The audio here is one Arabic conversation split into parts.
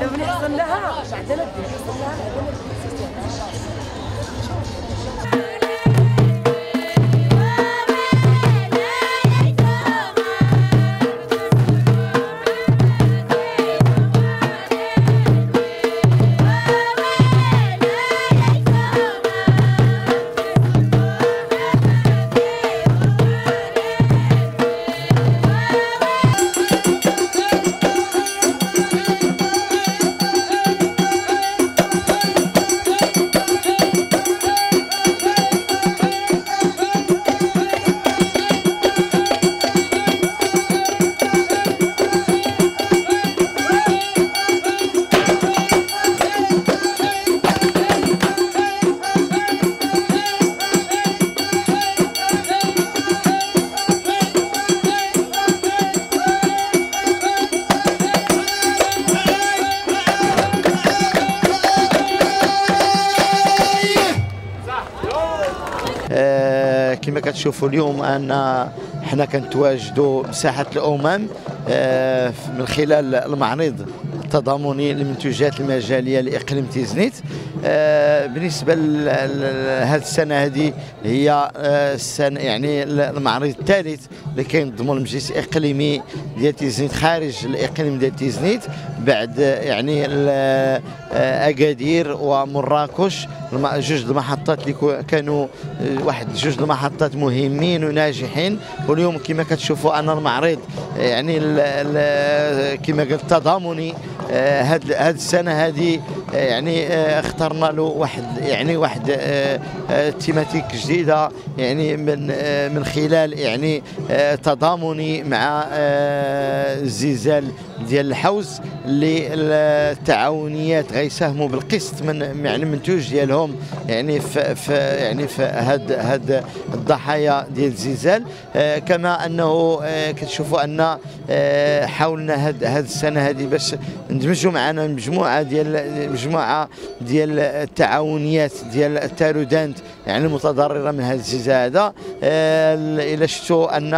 لو نحصل لها بعد كتشوفوا اليوم أن حنا كنتواجدوا مساحه الأمم آه، من خلال المعرض التضامني للمنتوجات المجالية لإقليم تيزنيت. آه، بالنسبة لهذه السنة هذه هي آه، السنة يعني المعرض الثالث اللي كينظموا المجلس الإقليمي ديال تيزنيت خارج الإقليم ديال تيزنيت بعد يعني أكادير ومراكش جوج المحطات اللي كانوا واحد جوج المحطات مهمين وناجحين واليوم كما كتشوفوا أن المعرض يعني كما قلت تضامني هاد هاد السنة هذه يعني اخترنا له واحد يعني واحد تيماتيك جديدة يعني من من خلال يعني تضامني مع الزلزال ديال الحوز اللي التعاونيات غيساهموا بالقسط من يعني منتوج ديالهم. يعني في, في يعني في هاد هاد الضحايا ديال الزلزال آه كما أنه آه كتشوفوا أن آه حاولنا هاد هاد السنة هذه باش ندمجوا معنا مجموعة ديال مجموعة ديال التعاونيات ديال التارودانت يعني المتضررة من هذا الزلزال هذا. إلى شفتوا أن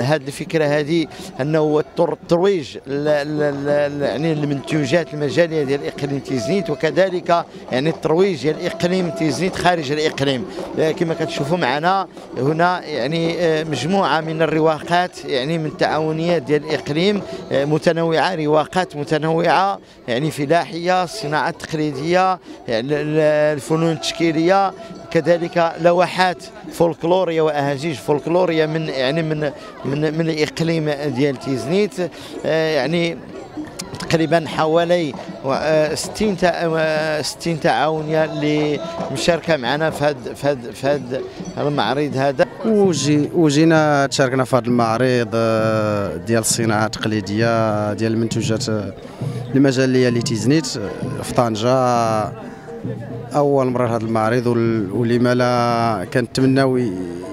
هذه الفكرة هذه أنه الترويج يعني المنتوجات المجالية ديال إقليم تيزنيت وكذلك يعني الترويج ديال اقليم تيزنيت خارج الإقليم. كما كتشوفوا معنا هنا يعني آه، مجموعة من الرواقات يعني من التعاونيات ديال الإقليم. آه، متنوعة رواقات متنوعة يعني فلاحيه صناعة تقليدية يعني الفنون التشكيلية. كذلك لوحات فولكلورية واهاجيج فولكلورية من يعني من من من الإقليم ديال تيزنيت. آه، يعني تقريبا حوالي 60 60 تعاونيه اللي مشاركه معنا في هذا في هذا في هذا المعرض هذا. وجي وجينا تشاركنا في هذا المعرض آه، ديال الصناعة التقليدية ديال المنتوجات المجاليه اللي تيزنيت في طنجة. أول مرة هذا المعرض ولما لا كنتمناو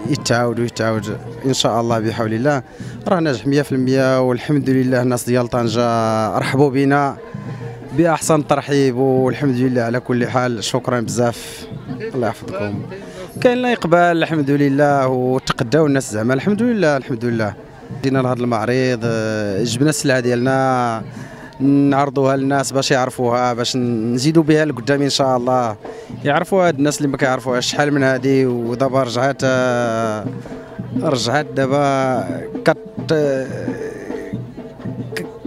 يتعاود ويتعاود إن شاء الله بحول الله. راه ناجح 100% والحمد لله الناس ديال طنجة رحبوا بنا. بأحسن ترحيب والحمد لله على كل حال. شكرا بزاف. الله يحفظكم. كاين لا إقبال الحمد لله وتقداو الناس زعما. الحمد لله الحمد لله. جينا لهذا المعرض جبنا السلعة ديالنا نعرضوها للناس باش يعرفوها باش نزيدوا بها لقدام إن شاء الله. يعرفوا هاد الناس اللي ما كيعرفوهاش شحال من هذه ودابا رجعت رجعت دابا كت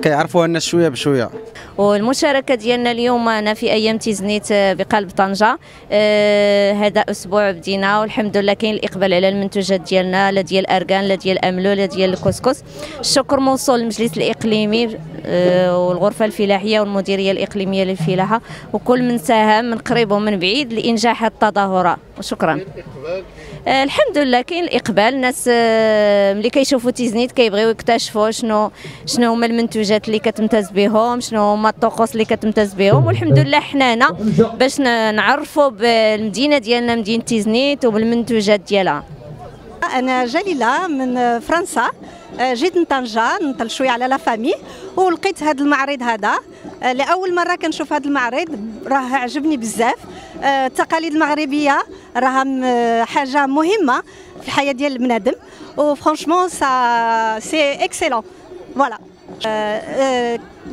كيعرفوها الناس شوية بشوية. والمشاركة ديالنا اليوم أنا في أيام تيزنيت بقلب طنجة. آه هذا أسبوع بدينا والحمد لله كاين الإقبال على المنتوجات ديالنا لا ديال اركان لا ديال أملو لا ديال الكسكس. الشكر موصول للمجلس الإقليمي آه والغرفة الفلاحية والمديرية الإقليمية للفلاحة. وكل من ساهم من قريب ومن بعيد لإنجاح التظاهرة. وشكرا آه الحمد لله كاين الإقبال. الناس آه ملي كيشوفوا تيزنيت كيبغيو يكتشفوا شنو شنو هما المنتوجات اللي كتمتاز بهم شنو هما الطقوس اللي كتمتاز بهم. والحمد لله حنا هنا باش نعرفوا بالمدينة ديالنا مدينة تيزنيت وبالمنتوجات ديالها. أنا جليلة من فرنسا. آه، جيت من طنجة نطل شوية على la famille ولقيت هذا المعرض هذا. آه، لأول مرة كنشوف هذا المعرض راه عجبني بزاف. آه، التقاليد المغربيه راها حاجة مهمة في الحياة ديال البنادم. و franchement ça c'est excellent voilà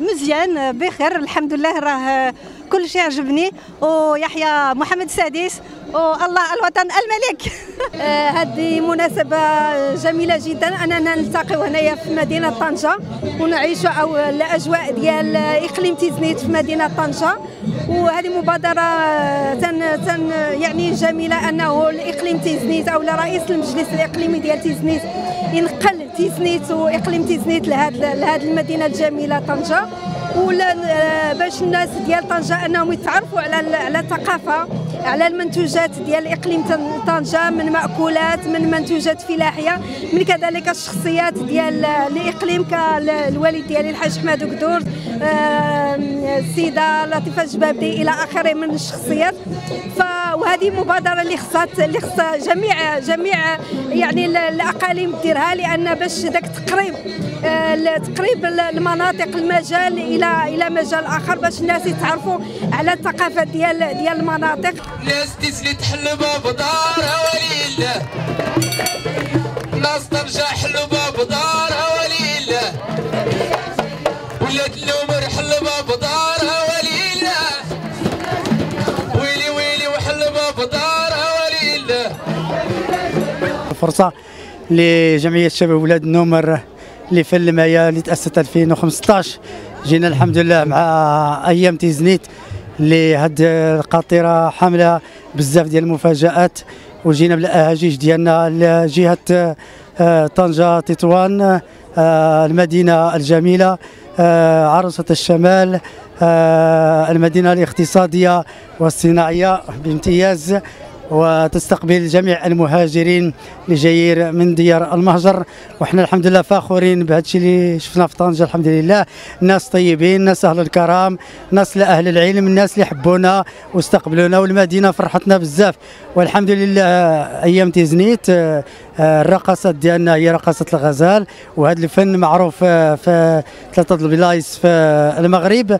مزيان بخير الحمد لله راه كل شيء عجبني. ويحيى محمد السادس والله الوطن الملك. هذه مناسبة جميلة جدا. أننا نلتقي هنايا في مدينة طنجة ونعيش الأجواء ديال إقليم تيزنيت في مدينة طنجة. وهذه مبادرة تن تن يعني جميلة أنه الإقليم تيزنيت أو رئيس المجلس الإقليمي ديال تيزنيت ينقل تيزنيت وإقليم تيزنيت لهذه المدينة الجميلة طنجة. ولا باش الناس ديال طنجة أنهم يتعرفوا على على الثقافة على المنتوجات ديال إقليم طنجة من مأكولات من منتوجات فلاحية من كذلك الشخصيات ديال الاقليم كالوالد ديالي الحاج حماد قدور السيده لطيفة الجبابدي إلى آخره من الشخصيات. هذه مبادرة اللي خصات اللي خص جميع جميع يعني الأقاليم ديرها لأن باش داك التقريب آه، تقريب المناطق المجال إلى إلى مجال آخر باش الناس يتعرفوا على الثقافه ديال ديال المناطق. ناس تسلي تحل باب دارها ولله ناس ترجع حل باب دارها ولله ولاد النمر حل فرصة لجمعية شباب ولاد النمر اللي في المايا اللي تأسست 2015 جينا الحمد لله مع أيام تيزنيت اللي هاد القاطرة حاملة بزاف ديال المفاجآت. وجينا بالأهاجيج ديالنا لجهة آه، طنجة تطوان آه، المدينة الجميلة آه، عروسة الشمال المدينة الاقتصادية والصناعية بامتياز. وتستقبل جميع المهاجرين اللي جايين من ديار المهجر. وحنا الحمد لله فاخرين بهذا الشيء اللي شفنا في طنجة الحمد لله. ناس طيبين ناس أهل الكرام ناس لأهل العلم الناس اللي حبونا واستقبلونا والمدينة فرحتنا بزاف. والحمد لله أيام تيزنيت آه، الرقصات ديالنا هي رقصه الغزال. وهذا الفن معروف في ثلاثة البلايص في المغرب.